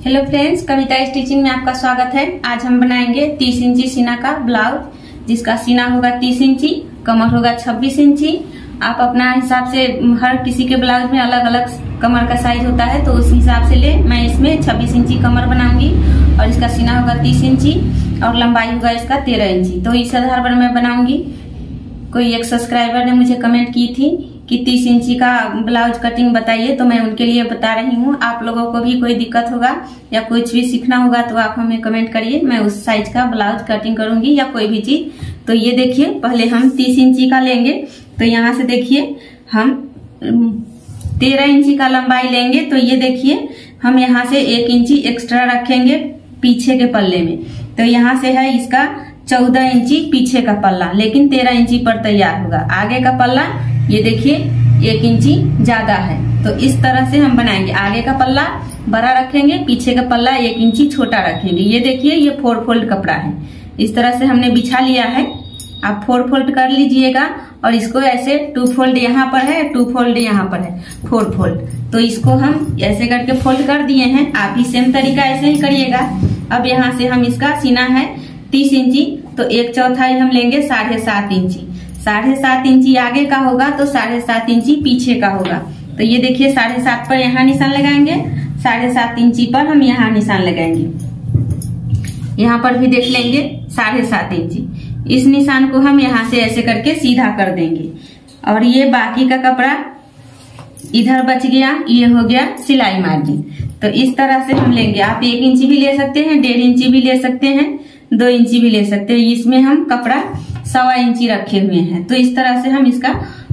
Hello friends कविता stitching में आपका स्वागत है। आज हम बनाएँगे 30 इंची सीना का ब्लाउज जिसका सीना होगा 30 इंची, कमर होगा 26 इंची। आप अपना हिसाब से हर किसी के ब्लाउज में अलग अलग कमर का साइज़ होता है तो उस हिसाब से ले, मैं इसमें 26 इंची कमर बनाऊँगी और इसका सीना होगा 30 इंची और लंबाई होगा इसका 13 इंची। तो इस आधार पर मैं बनाऊँगी। कोई एक सब्सक्राइबर ने मुझे कमेंट की थी कि तीस इंची का ब्लाउज कटिंग बताइए तो मैं उनके लिए बता रही हूँ। आप लोगों को भी कोई दिक्कत होगा या कुछ भी सीखना होगा तो आप हमें कमेंट करिए। मैं उस साइज़ का ब्लाउज कटिंग करूँगी या कोई भी चीज़। तो ये देखिए, पहले हम तीस इंची का लेंगे। तो यहाँ से देखिए, हम तेरह इंची का लंबाई लेंगे। तो ये देखिए, हम यहाँ से एक इंची एक्स्ट्रा रखेंगे पीछे के पल्ले में। तो यहाँ से है इसका चौदह इंची पीछे का पल्ला, लेकिन तेरह इंची पर तैयार होगा। आगे का पल्ला ये देखिए, एक इंची ज़्यादा है। तो इस तरह से हम बनाएँगे। आगे का पल्ला बड़ा रखेंगे, पीछे का पल्ला एक इंची छोटा रखेंगे। ये देखिए, ये फोर फोल्ड कपड़ा है। इस तरह से हमने बिछा लिया है। आप फोर फोल्ड कर लीजिएगा और इसको ऐसे टू फोल्ड यहाँ पर है टू फोल्ड यहाँ पर है। फोर फोल्ड तो इसको हम ऐसे करके फोल्ड कर दिए हैं। आप ही सेम तरीका ऐसे ही करिएगा। अब यहाँ से हम इसका सीना है तीस इंची। तो एक चौथाई हम लेंगे साढ़े सात इंची। साढ़े सात इंची आगे का होगा तो साढ़े सात इंची पीछे का होगा। तो ये देखिए, साढ़े सात पर यहाँ निशान लगाएँगे, साढ़े सात इंची पर हम यहाँ निशान लगाएँगे। यहाँ पर भी देख लेंगे, साढ़े सात इंची। इस निशान को हम यहाँ से ऐसे करके सीधा कर देंगे। और ये बाकी का कपड़ा इधर बच गया, ये हो गया सिलाई मार्जिन। तो इस तरह से हम लेंगे। आप एक इंची भी ले सकते हैं, डेढ़ इंची भी ले सकते हैं, दो इंची भी ले सकते हैं। इसमें हम कपड़ा सवा इंची रखे हुए हैं। तो इस तरह से हम इसका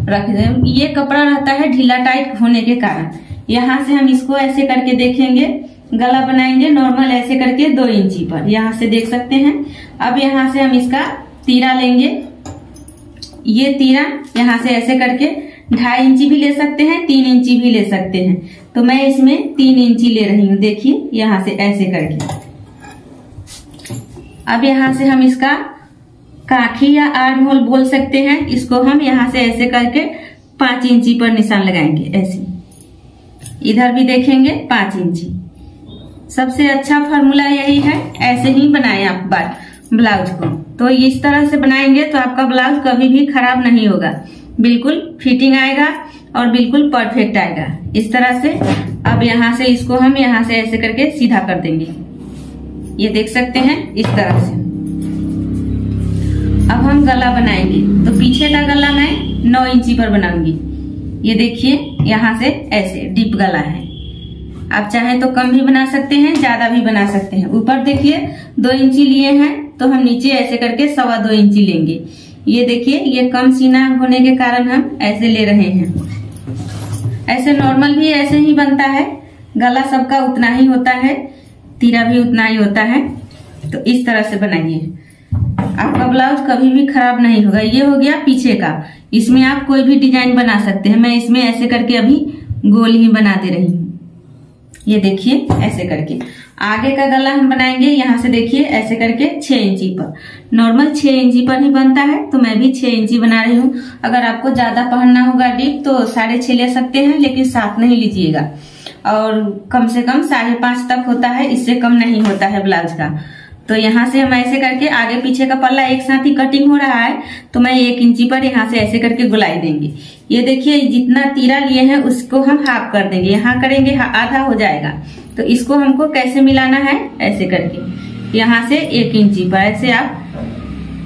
रख दें। ये कपड़ा रहता है ढीला टाइट होने के कारण। यहाँ से हम इसको ऐसे करके देखेंगे। गला बनाएँगे नॉर्मल ऐसे करके दो इंची पर। यहाँ से देख सकते हैं। अब यहाँ से हम इसका तीरा लेंगे। ये तीरा यहाँ से ऐसे करके ढाई इंची भी ले सकते हैं, तीन इंची भी ले सकते हैं। तो मैं इसमें तीन इंची ले रही हूँ। देखिए, यहाँ से ऐसे करके। अब यहाँ से हम इसका काखी या आर्म होल बोल सकते हैं। इसको हम यहाँ से ऐसे करके पाँच इंची पर निशान लगाएँगे, ऐसे। इधर भी देखेंगे, पाँच इंची। सबसे अच्छा फॉर्मूला यही है, ऐसे ही बनाए आप बार ब्लाउज को। तो इस तरह से बनाएँगे तो आपका ब्लाउज कभी भी खराब नहीं होगा। बिल्कुल फिटिंग आएगा और बिल्कुल परफेक्ट आएगा। इस तरह से अब यहाँ से इसको हम यहाँ से ऐसे करके सीधा कर देंगे। ये देख सकते हैं, इस तरह से। अब हम गला बनाएँगे। तो पीछे का गला मैं नौ इंची पर बनाऊँगी। ये देखिए, यहाँ से ऐसे डीप गला है। आप चाहे तो कम भी बना सकते हैं, ज़्यादा भी बना सकते हैं। ऊपर देखिए, दो इंची लिए हैं तो हम नीचे ऐसे करके सवा दो इंची लेंगे। ये देखिए, ये कम सीना होने के कारण हम ऐसे ले रहे हैं। ऐसे नॉर्मल भी ऐसे ही बनता है। गला सबका उतना ही होता है, तीरा भी उतना ही होता है। तो इस तरह से बनाइए। आपका ब्लाउज कभी भी खराब नहीं होगा। ये हो गया पीछे का। इसमें आप कोई भी डिज़ाइन बना सकते हैं। मैं इसमें ऐसे करके अभी गोल ही बनाते रही हूँ। ये देखिए, ऐसे करके। आगे का गला हम बनाएँगे। यहाँ से देखिए, ऐसे करके छह इंची पर। नॉर्मल छह इंची पर ही बनता है तो मैं भी छह इंची बना रही हूँ। अगर आपको ज़्यादा पहनना होगा डीप तो साढ़े छह ले सकते हैं, लेकिन सात नहीं लीजिएगा। और कम से कम साढ़े पाँच तक होता है। इससे कम नहीं होता है ब्लाउज का। तो यहाँ से हम ऐसे करके आगे पीछे का पल्ला एक साथ ही कटिंग हो रहा है तो मैं एक इंची पर यहाँ से ऐसे करके गुलाई देंगे। ये देखिए, जितना तीरा लिए हैं, उसको हम हाफ़ कर देंगे। यहाँ करेंगे आधा हो जाएगा। तो इसको हमको कैसे मिलाना है? ऐसे करके। यहाँ से एक इंची पर ऐसे आप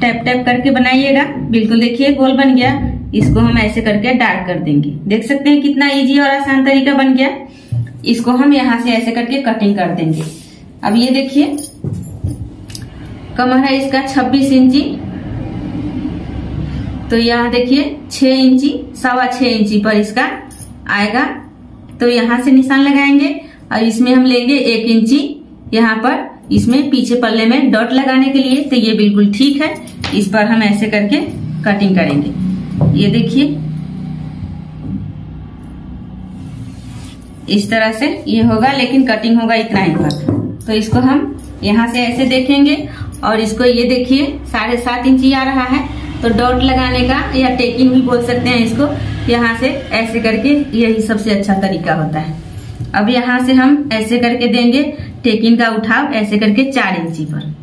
टैप टैप करके बनाइएगा। बिल्कुल देखिए, गोल बन गया। इसको हम ऐसे करके डार्क कर देंगे। देख सकते हैं कितना इजी और आसान तरीका बन गया। इसको हम यहाँ से ऐसे करके कटिंग कर देंगे। अब ये देखिए कमर है इसका 26 इंची। तो यहाँ देखिए 6 इंची, सवा छह इंची पर इसका आएगा। तो यहाँ से निशान लगाएँगे और इसमें हम लेंगे एक इंची। यहाँ पर इसमें पीछे पल्ले में डॉट लगाने के लिए तो ये बिल्कुल ठीक है। इस पर हम ऐसे करके कटिंग करेंगे। ये देखिए। इस तरह से ये होगा, लेकिन कटिंग होगा इतना ही पर। तो इसको हम यहाँ से ऐसे देखेंगे और इसको ये देखिए, साढ़े सात इंची आ रहा है। तो डॉट लगाने का या टेकिंग भी बोल सकते हैं इसको। यहाँ से ऐसे करके यही सबसे अच्छा तरीका होता है। अब यहाँ से हम ऐसे करके देंगे, टेकिंग का उठाव ऐसे करके चार इंची पर।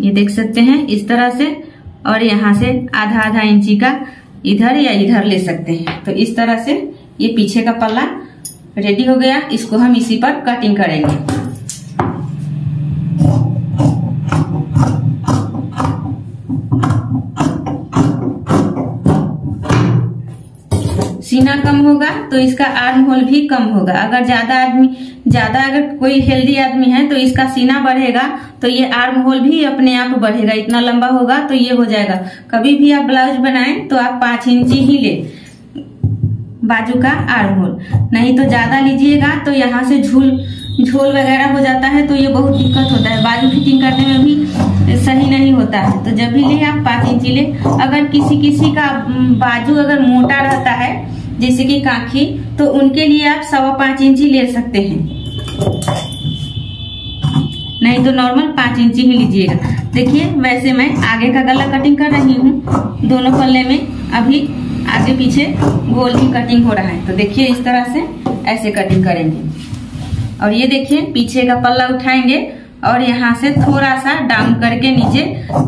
ये देख सकते हैं इस तरह से, और यहाँ से आधा आधा इंची का इधर या इधर ले सकते हैं। तो इस तरह से ये पीछे का पल्ला रेडी हो गया। इसको हम इसी पर कटिंग करेंगे। होगा तो इसका आर्म होल भी कम होगा। अगर ज़्यादा आदमी, ज़्यादा अगर कोई हेल्दी आदमी है तो इसका सीना बढ़ेगा तो ये आर्म होल भी अपने आप बढ़ेगा। इतना लंबा होगा तो ये हो जाएगा। कभी भी आप ब्लाउज बनाएँ तो आप पाँच इंची ही ले। बाजू का आर्म होल नहीं तो ज़्यादा लीजिएगा तो यहाँ से झूल, झोल वगैरह हो जाता है तो ये बहुत दिक्कत होता है। बाजू फिटिंग करने में भी सही नहीं होता है। तो जब भी ले, आप पाँच इंची ले। अगर किसी किसी का बाजू अगर मोटा रहता है जैसे कि काखी तो उनके लिए आप सवा पाँच इंची ले सकते हैं। नहीं तो नॉर्मल पाँच इंची ही लीजिएगा। देखिए, वैसे मैं आगे का गला कटिंग कर रही हूँ। दोनों पल्ले में अभी आगे पीछे गोल की कटिंग हो रहा है। तो देखिए, इस तरह से ऐसे कटिंग करेंगे। और ये देखिए, पीछे का पल्ला उठाएँगे और यहाँ से थोड़ा सा डाउन करके नीचे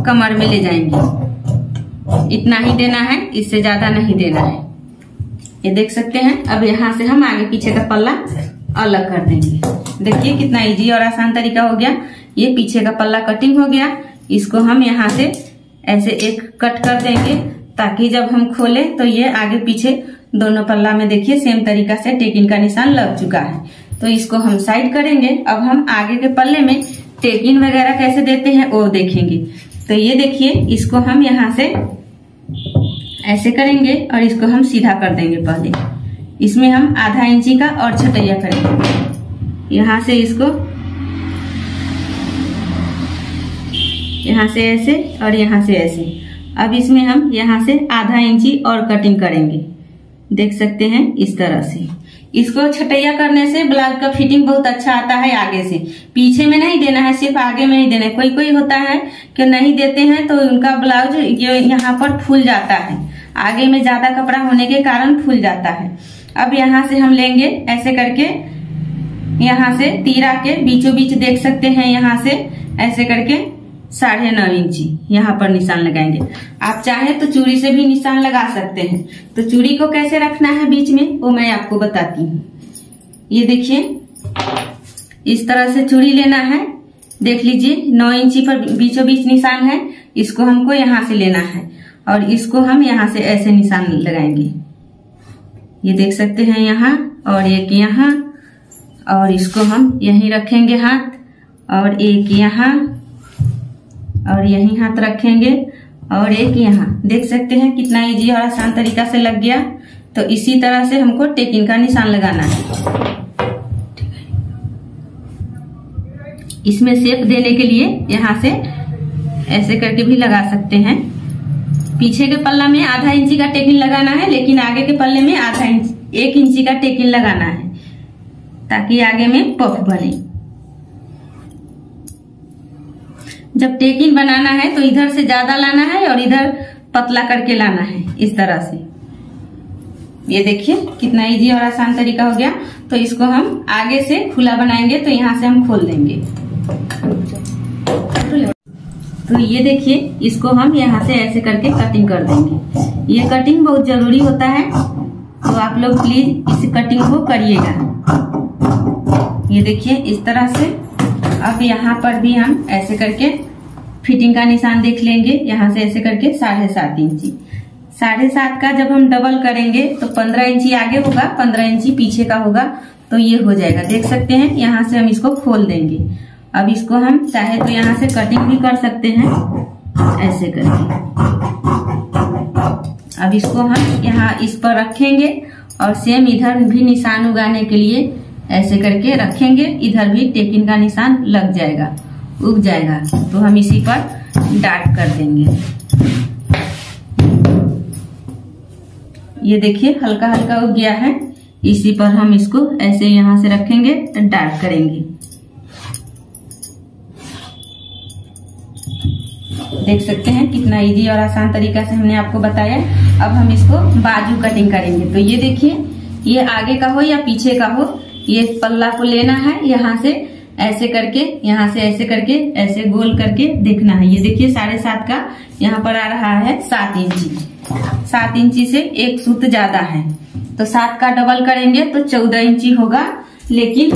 कमर में ले जाएँगे। इतना ही देना है, इससे ज़्यादा नहीं देना है। ये देख सकते हैं। अब यहाँ से हम आगे पीछे का पल्ला अलग कर देंगे। देखिए कितना इजी और आसान तरीका हो गया। ये पीछे का पल्ला कटिंग हो गया। इसको हम यहाँ से ऐसे एक कट कर देंगे ताकि जब हम खोले तो ये आगे पीछे दोनों पल्ला में देखिए सेम तरीका से टेकिन का निशान लग चुका है। तो इसको हम साइड करेंगे। अब हम आगे के पल्ले में टेकिन वगैरह कैसे देते हैं वो देखेंगे। तो ये देखिए, इसको हम यहाँ से ऐसे करेंगे और इसको हम सीधा कर देंगे पहले। इसमें हम आधा इंची का और छटैया करेंगे। यहाँ से इसको, यहाँ से ऐसे और यहाँ से ऐसे। अब इसमें हम यहाँ से आधा इंची और कटिंग करेंगे। देख सकते हैं इस तरह से। इसको छटैया करने से ब्लाउज का फिटिंग बहुत अच्छा आता है आगे से। पीछे में नहीं देना है, सिर्फ़ आगे में ही देना है। कोई कोई होता है कि नहीं देते हैं तो उनका ब्लाउज यहाँ पर फूल जाता है। आगे में ज़्यादा कपड़ा होने के कारण फूल जाता है। अब यहाँ से हम लेंगे ऐसे करके, यहाँ से तीरा के बीचों बीच देख सकते हैं, यहाँ से ऐसे करके साढ़े नौ इंची यहाँ पर निशान लगाएँगे। आप चाहे तो चूड़ी से भी निशान लगा सकते हैं। तो चूड़ी को कैसे रखना है बीच में, वो मैं आपको बताती हूँ। ये देखिए, इस तरह से चूड़ी लेना है। देख लीजिए, नौ इंची पर बीचों बीच निशान है, इसको हमको यहाँ से लेना है। और इसको हम यहाँ से ऐसे निशान लगाएँगे। ये देख सकते हैं यहाँ और एक यहाँ और इसको हम यहीं रखेंगे हाथ और एक यहाँ और यहीं हाथ रखेंगे और एक यहाँ। देख सकते हैं कितना इजी और आसान तरीका से लग गया। तो इसी तरह से हमको टेकिंग का निशान लगाना है। इसमें शेप देने के लिए यहाँ से ऐसे करके भी लगा सकते हैं। पीछे के पल्ला में आधा इंची का टेकिन लगाना है, लेकिन आगे के पल्ले में आधा इंच, एक इंची का टेकिन लगाना है, ताकि आगे में पफ बने। जब टेकिन बनाना है तो इधर से ज़्यादा लाना है और इधर पतला करके लाना है, इस तरह से। ये देखिए, कितना इजी और आसान तरीका हो गया। तो इसको हम आगे से खुला बनाएँगे तो यहाँ से हम खोल देंगे। तो ये देखिए, इसको हम यहाँ से ऐसे करके कटिंग कर देंगे। ये कटिंग बहुत ज़रूरी होता है तो आप लोग प्लीज़ इस कटिंग को करिएगा। ये देखिए, इस तरह से अब यहाँ पर भी हम ऐसे करके फिटिंग का निशान देख लेंगे। यहाँ से ऐसे करके साढ़े सात इंची। साढ़े सात का जब हम डबल करेंगे तो पंद्रह इंची आगे होगा, पंद्रह इंची पीछे का होगा तो ये हो जाएगा। देख सकते हैं, यहाँ से हम इसको खोल देंगे। अब इसको हम चाहे तो यहाँ से कटिंग भी कर सकते हैं। ऐसे करके। अब इसको हम यहाँ इस पर रखेंगे और सेम इधर भी निशान उगाने के लिए ऐसे करके रखेंगे। इधर भी टेकिन का निशान लग जाएगा, उग जाएगा। तो हम इसी पर डार्क कर देंगे। ये देखिए हल्का हल्का उग गया है। इसी पर हम इसको ऐसे यहाँ से रखेंगे डार्क करेंगे। देख सकते हैं कितना इजी और आसान तरीका से हमने आपको बताया अब हम इसको बाजू कटिंग करेंगे। तो ये देखिए, ये आगे का हो या पीछे का हो, ये पल्ला को लेना है, यहाँ से ऐसे करके, यहाँ से ऐसे करके, ऐसे गोल करके देखना है। ये देखिए साढ़े सात का यहाँ पर आ रहा है सात इंची। सात इंची से एक सूत ज़्यादा है। तो सात का डबल करेंगे तो चौदह इंची होगा, लेकिन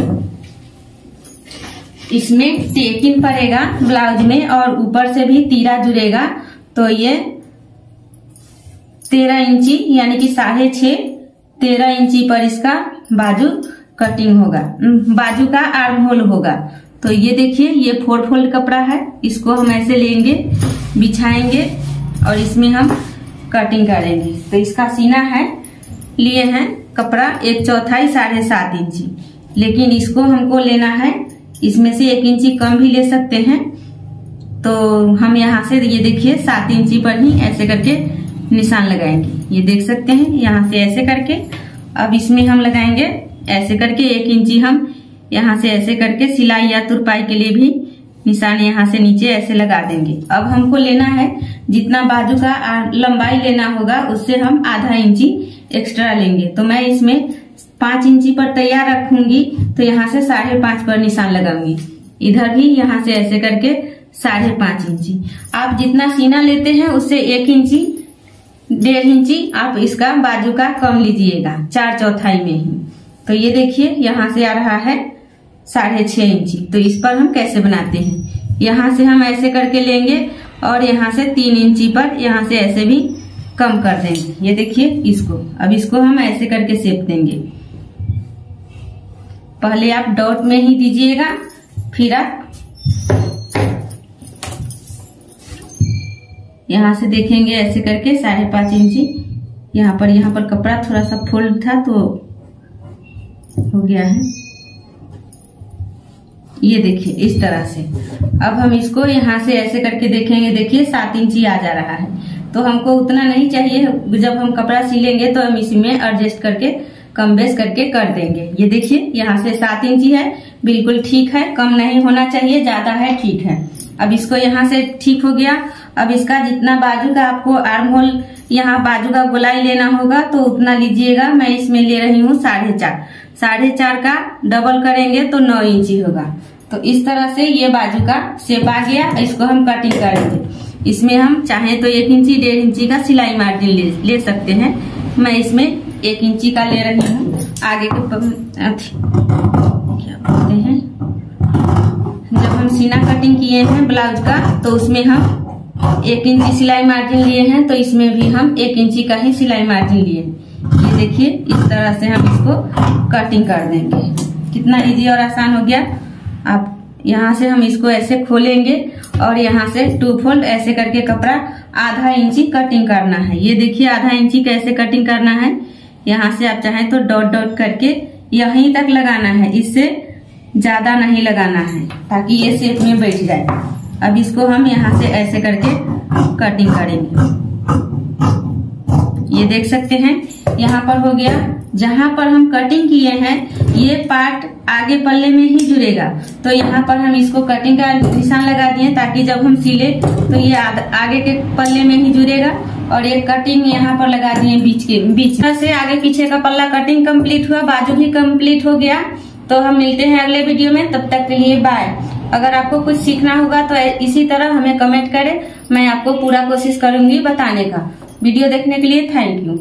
इसमें टेकिन पड़ेगा, ब्लाउज में, और ऊपर से भी तीरा जुड़ेगा। तो ये तेरह इंची, यानी कि साढ़े छ तेरह इंची पर इसका बाजू कटिंग होगा। बाजू का आर्म होल होगा। तो ये देखिए, ये फोर फोल्ड कपड़ा है। इसको हम ऐसे लेंगे, बिछाएँगे, और इसमें हम कटिंग करेंगे। तो इसका सीना है, लिए हैं कपड़ा एक चौथाई साढ़े सात इंची। लेकिन इसको हमको लेना है इसमें से एक इंची कम भी ले सकते हैं। तो हम यहाँ से ये देखिए, सात इंची पर ही ऐसे करके निशान लगाएँगे। ये देख सकते हैं, यहाँ से ऐसे करके। अब इसमें हम लगाएँगे, ऐसे करके एक इंची हम यहाँ से ऐसे करके सिलाई या तुरपाई के लिए भी निशान यहाँ से नीचे ऐसे लगा देंगे। अब हमको लेना है, जितना बाजू का लंबाई लेना होगा, उससे हम आधा इंची एक्स्ट्रा लेंगे। तो मैं इसमें पाँच इंची पर तैयार रखूँगी तो यहाँ से साढ़े पाँच पर निशान लगाऊँगी। इधर भी यहाँ से ऐसे करके साढ़े पाँच इंची। आप जितना सीना लेते हैं, उससे एक इंची, डेढ़ इंची आप इसका बाजू का कम लीजिएगा, चार चौथाई में ही। तो ये देखिए, यहाँ से आ रहा है साढ़े छह इंची। तो इस पर हम कैसे बनाते हैं? यहाँ से हम ऐसे करके लेंगे और यहाँ से तीन इंची पर यहाँ से ऐसे भी कम कर देंगे। ये देखिए इसको। अब इसको हम ऐसे करके सेप देंगे। पहले आप डॉट में ही दीजिएगा, फिर आप यहाँ से देखेंगे ऐसे करके साढ़े पाँच इंची। यहाँ पर यहाँ पर कपड़ा थोड़ा सा फोल्ड था तो हो गया है। ये देखिए, इस तरह से। अब हम इसको यहाँ से ऐसे करके देखेंगे, देखिए सात इंची आ जा रहा है। तो हमको उतना नहीं चाहिए। जब हम कपड़ा सिलेंगे तो हम इसमें एडजस्ट करके कम बेस करके कर देंगे। ये देखिए यहाँ से सात इंची है बिल्कुल ठीक है कम नहीं होना चाहिए ज़्यादा है ठीक है। अब इसको यहाँ से ठीक हो गया। अब इसका जितना बाजू का आपको आर्म होल यहाँ बाजू का गोलाई लेना होगा तो उतना लीजिएगा। मैं इसमें ले रही हूँ साढ़े चार। साढ़े चार का डबल करेंगे तो नौ इंची होगा। तो इस तरह से ये बाजू का शेप आ गया। इसको हम कटिंग करेंगे। इसमें हम चाहे तो एक इंची डेढ़ इंची का सिलाई मार्जिन ले, ले सकते हैं। मैं इसमें एक इंची का ले रही हूँ। आगे के क्या बोलते हैं? जब हम सीना कटिंग किए हैं ब्लाउज का तो उसमें हम एक इंची सिलाई मार्जिन लिए हैं तो इसमें भी हम एक इंची का ही सिलाई मार्जिन लिए। ये देखिए, इस तरह से हम इसको कटिंग कर देंगे। कितना इजी और आसान हो गया। आप यहाँ से हम इसको ऐसे खोलेंगे और यहाँ से टू फोल्ड ऐसे करके कपड़ा आधा इंची कटिंग करना है। ये देखिए आधा इंची कैसे कटिंग करना है। यहाँ से आप चाहें तो डॉट डॉट करके यहीं तक लगाना है। इससे ज़्यादा नहीं लगाना है, ताकि ये शेप में बैठ जाए। अब इसको हम यहाँ से ऐसे करके कटिंग करेंगे। ये देख सकते हैं, यहाँ पर हो गया। जहाँ पर हम कटिंग किए हैं, ये पार्ट आगे पल्ले में ही जुड़ेगा। तो यहाँ पर हम इसको कटिंग का निशान लगा दिए ताकि जब हम सिले तो ये आगे के पल्ले में ही जुड़ेगा। और एक कटिंग यहाँ पर लगा दिए बीच के, बीच। से आगे पीछे का पल्ला कटिंग कंप्लीट हुआ, बाजू भी कंप्लीट हो गया। तो हम मिलते हैं अगले वीडियो में, तब तक के लिए बाय अगर आपको कुछ सीखना होगा तो इसी तरह हमें कमेंट करें। मैं आपको पूरा कोशिश करूँगी बताने का। वीडियो देखने के लिए थैंक यू